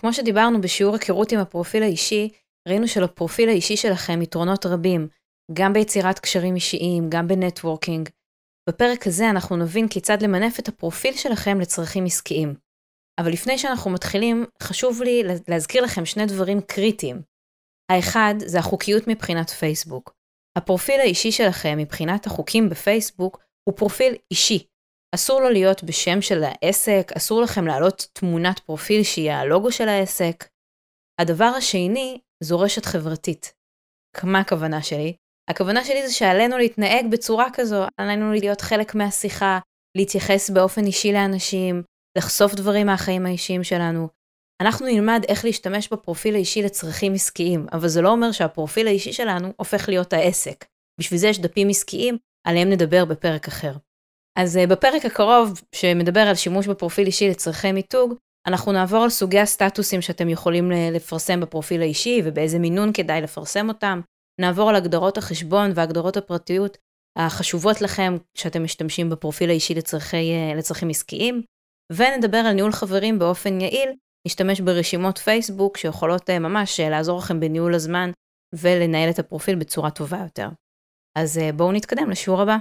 כמו שדיברנו בשיעור היכרות עם הפרופיל האישי, ראינו שלפרופיל האישי שלכם יתרונות רבים, גם ביצירת קשרים אישיים, גם ב networking. בפרק הזה אנחנו נבין כיצד למנף את הפרופיל שלכם לצרכים עסקיים. אבל לפני שאנחנו מתחילים, חשוב לי להזכיר לכם שני דברים קריטיים. האחד זה החוקיות מבחינת פייסבוק. הפרופיל האישי שלכם מבחינת החוקים בפייסבוק הוא פרופיל אישי. אסור לו להיות בשם של העסק, אסור לכם להעלות תמונת פרופיל שהיא הלוגו של העסק. הדבר השני זו רשת חברתית. מה הכוונה שלי? הכוונה שלי זה שעלינו להתנהג בצורה כזו, עלינו להיות חלק מהשיחה, להתייחס באופן אישי לאנשים, לחשוף דברים מהחיים האישיים שלנו. אנחנו נלמד איך להשתמש בפרופיל האישי לצרכים עסקיים, אבל זה לא אומר שהפרופיל האישי שלנו הופך להיות העסק. בשביל זה יש דפים עסקיים, עליהם נדבר בפרק אחר. אז אה, בפרק הקרוב, שמדבר על שימוש בפרופיל אישי לצרכי מיתוג, אנחנו נעבור על סוגי הסטטוסים שאתם יכולים לפרסם בפרופיל האישי ובאיזה מינון כדאי לפרסם אותם. נעבור על הגדרות החשבון והגדרות הפרטיות החשובות לכם שאתם משתמשים בפרופיל האישי לצרכי, אה, לצרכים עסקיים, ונדבר על ניהול חברים באופן יעיל, נשתמש ברשימות פייסבוק שיכולות אה, ממש לעזור לכם בניהול הזמן ולנהל את הפרופיל בצורה טובה יותר. אז בואו נתקדם לשיעור הבא.